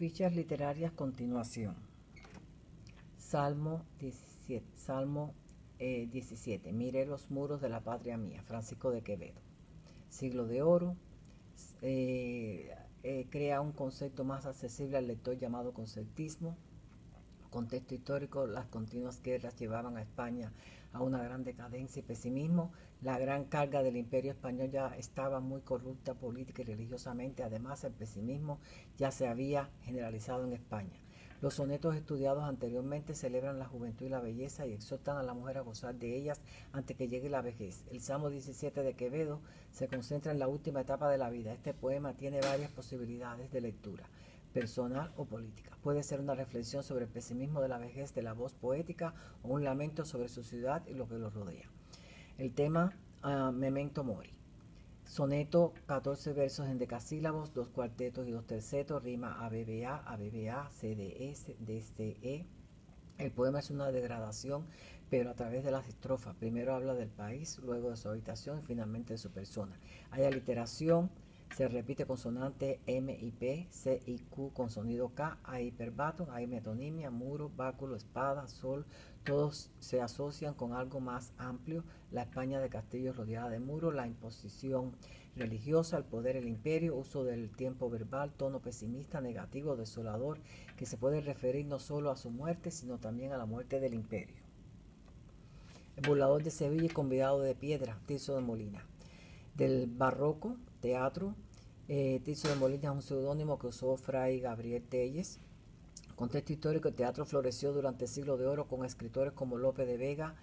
Fichas literarias, continuación. Salmo 17. Salmo 17. Eh, Mire los muros de la patria mía. Francisco de Quevedo. Siglo de oro. Eh, eh, crea un concepto más accesible al lector llamado conceptismo. Contexto histórico, las continuas guerras llevaban a España a una gran decadencia y pesimismo. La gran carga del imperio español ya estaba muy corrupta política y religiosamente. Además, el pesimismo ya se había generalizado en España. Los sonetos estudiados anteriormente celebran la juventud y la belleza y exhortan a la mujer a gozar de ellas antes que llegue la vejez. El Salmo 17 de Quevedo se concentra en la última etapa de la vida. Este poema tiene varias posibilidades de lectura personal o política. Puede ser una reflexión sobre el pesimismo de la vejez de la voz poética o un lamento sobre su ciudad y lo que lo rodea. El tema uh, Memento Mori. Soneto, 14 versos en decasílabos, dos cuartetos y dos tercetos, rima ABBA, ABBA, CDS, DCE. El poema es una degradación, pero a través de las estrofas. Primero habla del país, luego de su habitación y finalmente de su persona. Hay aliteración, se repite consonante M y P, C y Q con sonido K, hay hiperbato, hay metonimia, muro, báculo, espada, sol, todos se asocian con algo más amplio, la España de Castillo rodeada de muros, la imposición religiosa, el poder, el imperio, uso del tiempo verbal, tono pesimista, negativo, desolador, que se puede referir no solo a su muerte, sino también a la muerte del imperio. El burlador de Sevilla y convidado de piedra, Tirso de Molina. Del barroco, teatro. Eh, de Molina es un seudónimo que usó Fray Gabriel Telles. Contexto histórico, el teatro floreció durante el siglo de oro con escritores como Lope de Vega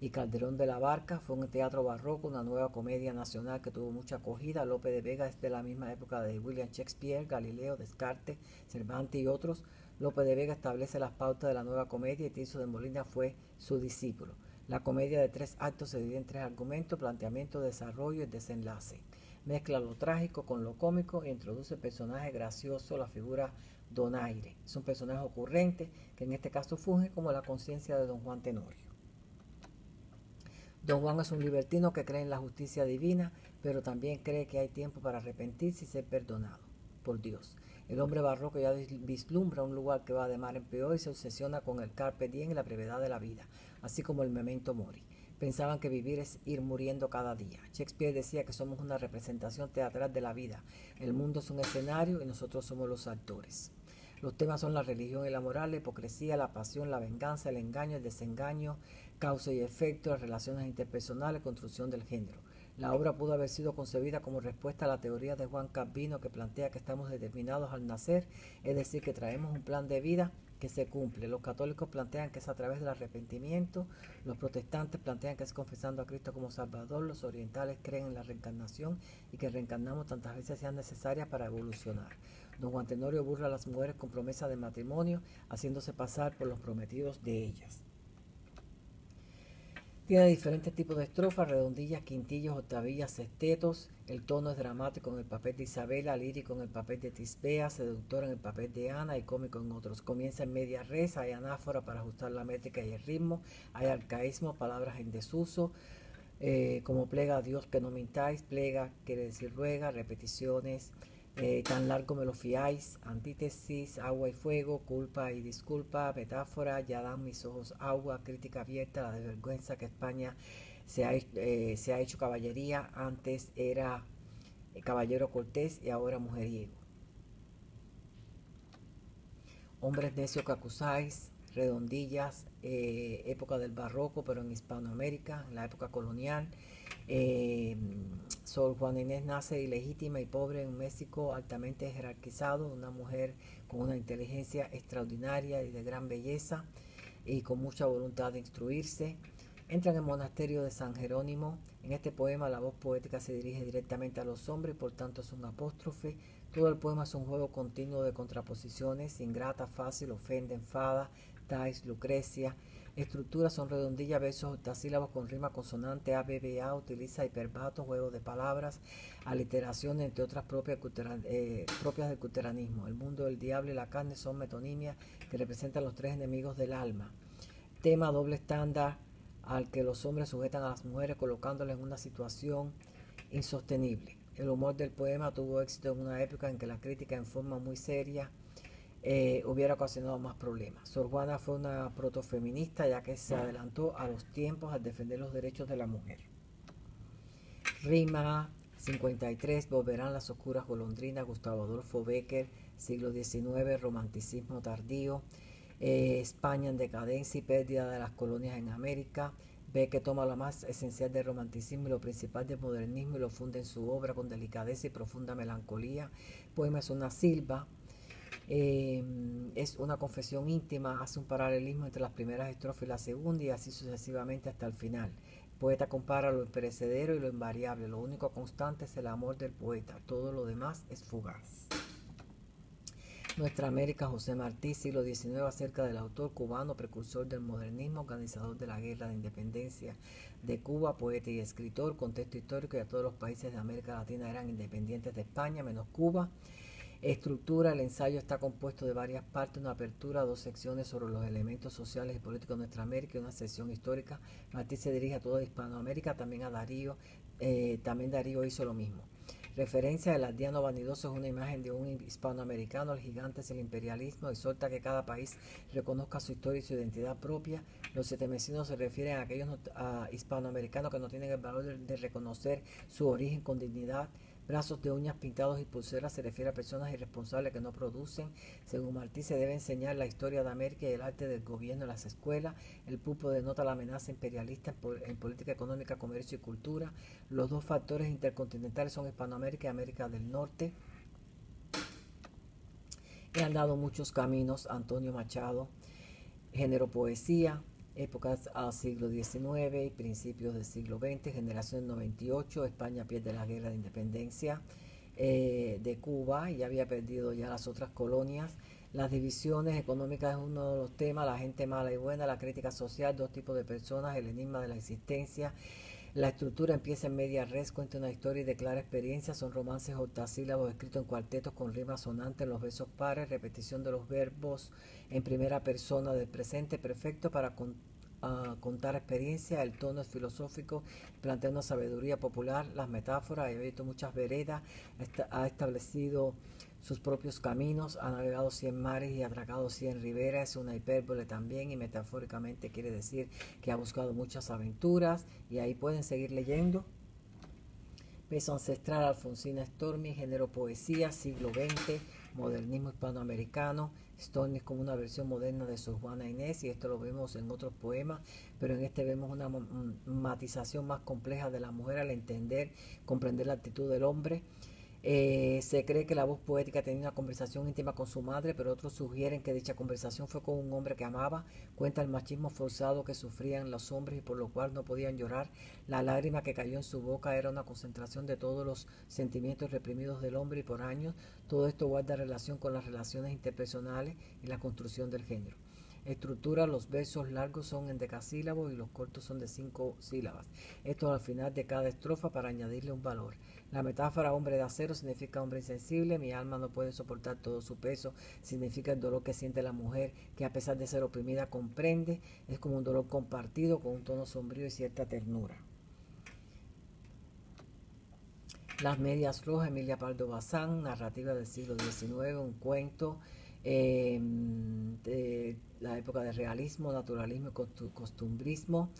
y Calderón de la Barca. Fue un teatro barroco, una nueva comedia nacional que tuvo mucha acogida. Lope de Vega es de la misma época de William Shakespeare, Galileo, Descartes, Cervantes y otros. Lope de Vega establece las pautas de la nueva comedia y Tirso de Molina fue su discípulo. La comedia de tres actos se divide en tres argumentos, planteamiento, desarrollo y desenlace. Mezcla lo trágico con lo cómico e introduce el personaje gracioso, la figura Donaire. Es un personaje ocurrente que en este caso funge como la conciencia de don Juan Tenorio. Don Juan es un libertino que cree en la justicia divina, pero también cree que hay tiempo para arrepentirse y ser perdonado por Dios. El hombre barroco ya vislumbra un lugar que va de mar en peor y se obsesiona con el carpe diem y la brevedad de la vida, así como el memento mori pensaban que vivir es ir muriendo cada día. Shakespeare decía que somos una representación teatral de la vida. El mundo es un escenario y nosotros somos los actores. Los temas son la religión y la moral, la hipocresía, la pasión, la venganza, el engaño, el desengaño, causa y efecto, las relaciones interpersonales, construcción del género. La obra pudo haber sido concebida como respuesta a la teoría de Juan Calvino que plantea que estamos determinados al nacer, es decir, que traemos un plan de vida que se cumple. Los católicos plantean que es a través del arrepentimiento, los protestantes plantean que es confesando a Cristo como Salvador, los orientales creen en la reencarnación y que reencarnamos tantas veces sean necesarias para evolucionar. Don Juan Tenorio burla a las mujeres con promesa de matrimonio, haciéndose pasar por los prometidos de ellas. Tiene diferentes tipos de estrofas, redondillas, quintillos, octavillas, sextetos. El tono es dramático en el papel de Isabela, lírico en el papel de Tisbea, seductor en el papel de Ana y cómico en otros. Comienza en media res, hay anáfora para ajustar la métrica y el ritmo, hay arcaísmo, palabras en desuso, eh, como plega a Dios que no mintáis, plega quiere decir ruega, repeticiones, eh, tan largo me lo fiáis, antítesis, agua y fuego, culpa y disculpa, metáfora, ya dan mis ojos agua, crítica abierta, la vergüenza que España se ha, eh, hecho caballería, antes era caballero cortés y ahora mujeriego. Hombres necios que acusáis, redondillas, eh, época del barroco, pero en Hispanoamérica, en la época colonial. Sor Juana Inés nace ilegítima y pobre en México, altamente jerarquizado, una mujer con una inteligencia extraordinaria y de gran belleza y con mucha voluntad de instruirse. Entra en el monasterio de San Jerónimo. En este poema la voz poética se dirige directamente a los hombres, por tanto es un apóstrofe. Todo el poema es un juego continuo de contraposiciones, ingrata, fácil, ofende, enfada, tais, lucrecia, Estructuras son redondillas, versos, octasílabos con rima consonante, A, B, B, A, utiliza hiperbato, juego de palabras, aliteración, entre otras propias, eh, propias del culteranismo. El mundo del diablo y la carne son metonimias que representan los tres enemigos del alma. Tema doble estándar al que los hombres sujetan a las mujeres colocándolas en una situación insostenible. El humor del poema tuvo éxito en una época en que la crítica en forma muy seria eh, hubiera ocasionado más problemas. Sor Juana fue una protofeminista ya que se adelantó a los tiempos al defender los derechos de la mujer. Rima 53, volverán las oscuras golondrinas, Gustavo Adolfo Becker, siglo XIX, romanticismo tardío, eh, España en decadencia y pérdida de las colonias en América, que toma lo más esencial del romanticismo y lo principal del modernismo y lo funde en su obra con delicadeza y profunda melancolía. Poema es una silva, eh, es una confesión íntima, hace un paralelismo entre las primeras estrofas y la segunda y así sucesivamente hasta el final. El poeta compara lo imperecedero y lo invariable, lo único constante es el amor del poeta, todo lo demás es fugaz. Nuestra América, José Martí, siglo XIX, acerca del autor cubano, precursor del modernismo, organizador de la guerra de independencia de Cuba, poeta y escritor, contexto histórico y a todos los países de América Latina eran independientes de España, menos Cuba. Estructura, el ensayo está compuesto de varias partes, una apertura, dos secciones sobre los elementos sociales y políticos de nuestra América una sección histórica. Martí se dirige a toda Hispanoamérica, también a Darío, eh, también Darío hizo lo mismo. Referencia del aldeano vanidoso es una imagen de un hispanoamericano, el gigante es el imperialismo, exhorta que cada país reconozca su historia y su identidad propia. Los setemecinos se refieren a aquellos hispanoamericanos que no tienen el valor de reconocer su origen con dignidad. Brazos de uñas pintados y pulseras se refiere a personas irresponsables que no producen. Según Martí, se debe enseñar la historia de América y el arte del gobierno en las escuelas. El pulpo denota la amenaza imperialista en, política económica, comercio y cultura. Los dos factores intercontinentales son Hispanoamérica y América del Norte. He andado muchos caminos, Antonio Machado, género poesía, épocas al siglo XIX y principios del siglo XX, generación 98, España pierde la guerra de independencia eh, de Cuba y había perdido ya las otras colonias. Las divisiones económicas es uno de los temas, la gente mala y buena, la crítica social, dos tipos de personas, el enigma de la existencia. La estructura empieza en media res, cuenta una historia y declara experiencia. Son romances octasílabos escritos en cuartetos con rimas sonantes los versos pares, repetición de los verbos en primera persona del presente perfecto para contar experiencia. El tono es filosófico, plantea una sabiduría popular, las metáforas, ha abierto muchas veredas, ha establecido sus propios caminos, ha navegado cien mares y ha atracado cien riberas, es una hipérbole también y metafóricamente quiere decir que ha buscado muchas aventuras y ahí pueden seguir leyendo. Peso ancestral, Alfonsina Stormy, género poesía, siglo XX, modernismo hispanoamericano. Stormy es como una versión moderna de Sor Juana Inés y esto lo vemos en otros poemas, pero en este vemos una matización más compleja de la mujer al entender, comprender la actitud del hombre. Eh, se cree que la voz poética tenía una conversación íntima con su madre, pero otros sugieren que dicha conversación fue con un hombre que amaba. Cuenta el machismo forzado que sufrían los hombres y por lo cual no podían llorar. La lágrima que cayó en su boca era una concentración de todos los sentimientos reprimidos del hombre y por años todo esto guarda relación con las relaciones interpersonales y la construcción del género. Estructura, los versos largos son en decasílabos y los cortos son de cinco sílabas. Esto al final de cada estrofa para añadirle un valor. La metáfora hombre de acero significa hombre insensible, mi alma no puede soportar todo su peso, significa el dolor que siente la mujer, que a pesar de ser oprimida comprende, es como un dolor compartido con un tono sombrío y cierta ternura. Las medias rojas, Emilia Pardo Bazán, narrativa del siglo XIX, un cuento em, de la época del realismo, naturalismo y costumbrismo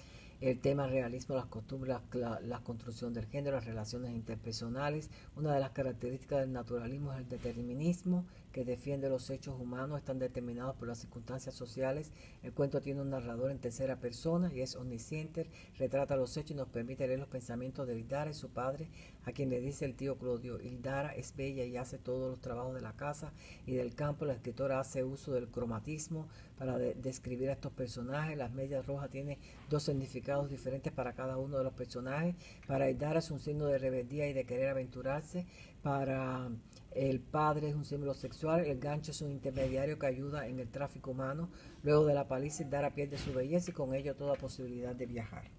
el tema realismo, las costumbres, la, construcción del género, las relaciones interpersonales. Una de las características del naturalismo es el determinismo, que defiende los hechos humanos, están determinados por las circunstancias sociales. El cuento tiene un narrador en tercera persona y es omnisciente, retrata los hechos y nos permite leer los pensamientos de Hildara y su padre, a quien le dice el tío Claudio, Hildara es bella y hace todos los trabajos de la casa y del campo. La escritora hace uso del cromatismo para describir a estos personajes. Las medias rojas tienen dos significados diferentes para cada uno de los personajes. Para Hildara es un signo de rebeldía y de querer aventurarse. Para el padre es un símbolo sexual, el gancho es un intermediario que ayuda en el tráfico humano. Luego de la paliza, Dara pierde su belleza y con ello toda posibilidad de viajar.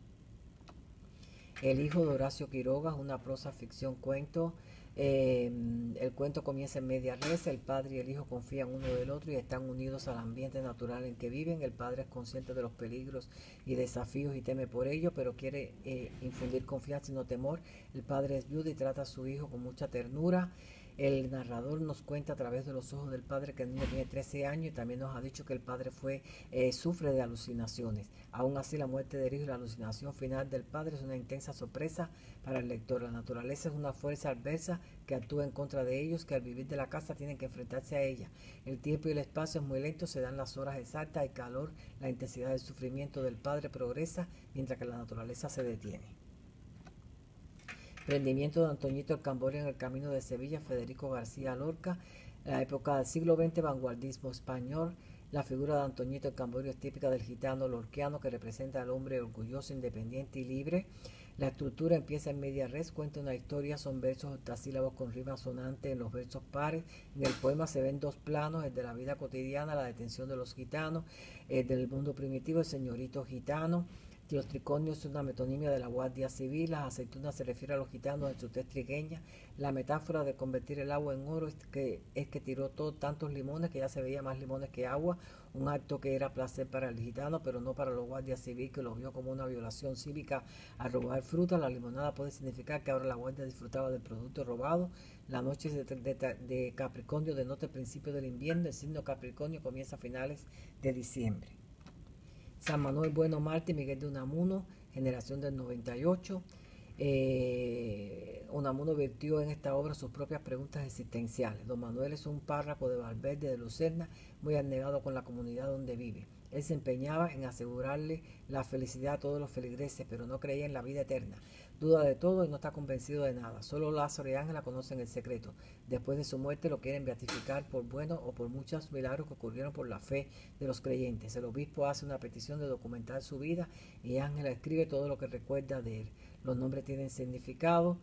El hijo de Horacio Quiroga es una prosa ficción cuento. Eh, el cuento comienza en media res, el padre y el hijo confían uno del otro y están unidos al ambiente natural en que viven. El padre es consciente de los peligros y desafíos y teme por ello, pero quiere eh, infundir confianza y no temor. El padre es viudo y trata a su hijo con mucha ternura. El narrador nos cuenta a través de los ojos del padre que el niño tiene 13 años y también nos ha dicho que el padre fue eh, sufre de alucinaciones. Aún así, la muerte de hijo y la alucinación final del padre es una intensa sorpresa para el lector. La naturaleza es una fuerza adversa que actúa en contra de ellos, que al vivir de la casa tienen que enfrentarse a ella. El tiempo y el espacio es muy lento, se dan las horas exactas, hay calor, la intensidad del sufrimiento del padre progresa, mientras que la naturaleza se detiene. Prendimiento de Antoñito el Camborio en el camino de Sevilla, Federico García Lorca. La época del siglo XX, vanguardismo español. La figura de Antoñito el Camborio es típica del gitano lorquiano que representa al hombre orgulloso, independiente y libre. La estructura empieza en media res, cuenta una historia, son versos octasílabos con rima sonante en los versos pares. En el poema se ven dos planos, el de la vida cotidiana, la detención de los gitanos, el del mundo primitivo, el señorito gitano. Los triconios es una metonimia de la Guardia Civil, las aceitunas se refiere a los gitanos en su tez trigueña. La metáfora de convertir el agua en oro es que, es que tiró todo, tantos limones que ya se veía más limones que agua, un acto que era placer para el gitano, pero no para los guardias civiles que lo vio como una violación cívica a robar fruta. La limonada puede significar que ahora la guardia disfrutaba del producto robado. La noche de, de Capricornio denota el principio del invierno, el signo Capricornio comienza a finales de diciembre. San Manuel Bueno Marte, Miguel de Unamuno, generación del 98. Eh, Unamuno vertió en esta obra sus propias preguntas existenciales. Don Manuel es un párrafo de Valverde de Lucerna, muy abnegado con la comunidad donde vive. Él se empeñaba en asegurarle la felicidad a todos los feligreses, pero no creía en la vida eterna. Duda de todo y no está convencido de nada. Solo Lázaro y Ángela conocen el secreto. Después de su muerte lo quieren beatificar por bueno o por muchos milagros que ocurrieron por la fe de los creyentes. El obispo hace una petición de documentar su vida y Ángela escribe todo lo que recuerda de él. Los nombres tienen significado.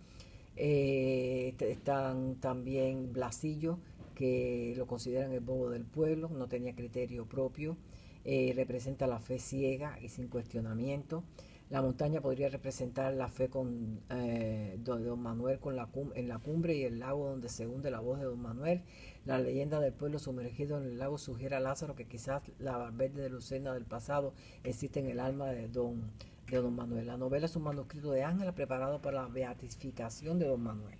Eh, están también Blasillo, que lo consideran el bobo del pueblo, no tenía criterio propio. Eh, representa la fe ciega y sin cuestionamiento. La montaña podría representar la fe con, eh, Don Manuel con la en la cumbre y el lago donde se hunde la voz de Don Manuel. La leyenda del pueblo sumergido en el lago sugiere a Lázaro que quizás la verde de Lucena del pasado existe en el alma de Don, de Don Manuel. La novela es un manuscrito de Ángela preparado para la beatificación de Don Manuel.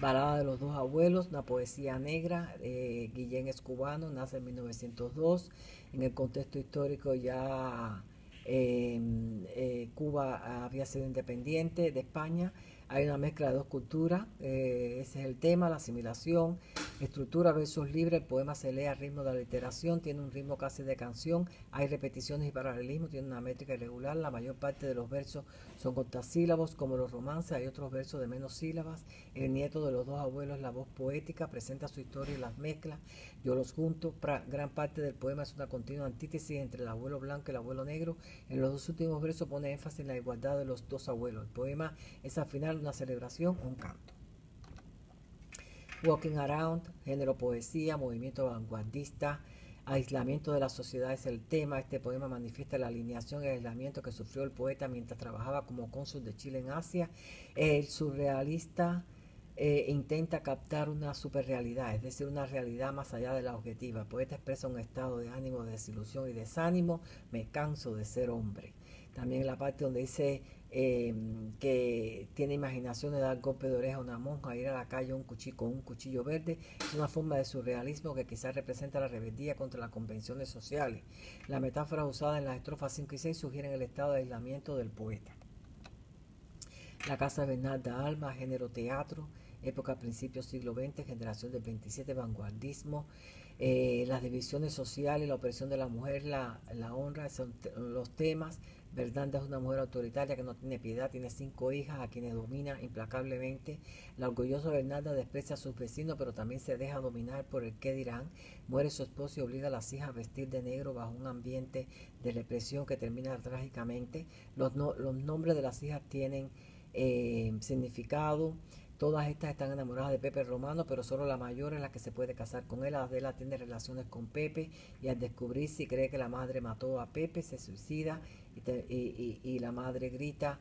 Balada de los dos abuelos, una poesía negra, eh, Guillén es cubano, nace en 1902, en el contexto histórico ya Em, eh, Cuba había sido independiente de España. Hay una mezcla de dos culturas, eh, ese es el tema, la asimilación, estructura versus libre, el poema se lee al ritmo de la literación, tiene un ritmo casi de canción, hay repeticiones y paralelismo, tiene una métrica irregular, la mayor parte de los versos son sílabos como los romances, hay otros versos de menos sílabas, el nieto de los dos abuelos, la voz poética, presenta su historia y las mezclas, yo los junto, gran parte del poema es una continua antítesis entre el abuelo blanco y el abuelo negro, en los dos últimos versos pone énfasis en la igualdad de los dos abuelos, el poema es al final una celebración, un canto. Walking Around, género poesía, movimiento vanguardista, aislamiento de la sociedad es el tema. Este poema manifiesta la alineación y aislamiento que sufrió el poeta mientras trabajaba como cónsul de Chile en Asia. El surrealista eh, intenta captar una superrealidad, es decir, una realidad más allá de la objetiva. El poeta expresa un estado de ánimo, de desilusión y desánimo. Me canso de ser hombre. También la parte donde dice Em, que tiene imaginación de dar golpe de oreja a una monja, ir a la calle un cuchillo, con un cuchillo verde, es una forma de surrealismo que quizás representa la rebeldía contra las convenciones sociales. La metáfora usada en las estrofas 5 y 6 sugieren el estado de aislamiento del poeta. La Casa Bernarda Alma, género teatro, época principios siglo XX, generación del 27, vanguardismo, eh, las divisiones sociales, la opresión de la mujer, la honra, son los temas, Bernarda es una mujer autoritaria que no tiene piedad, tiene cinco hijas a quienes domina implacablemente. La orgullosa Bernarda desprecia a sus vecinos, pero también se deja dominar por el qué dirán. Muere su esposo y obliga a las hijas a vestir de negro bajo un ambiente de represión que termina trágicamente. Los, los nombres de las hijas tienen eh, significado. Todas estas están enamoradas de Pepe Romano, pero solo la mayor es la que se puede casar con él. Adela tiene relaciones con Pepe y al descubrir si cree que la madre mató a Pepe, se suicida y, la madre grita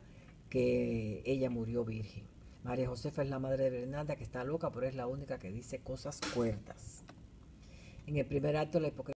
que ella murió virgen. María Josefa es la madre de Bernarda que está loca, pero es la única que dice cosas cuerdas. En el primer acto la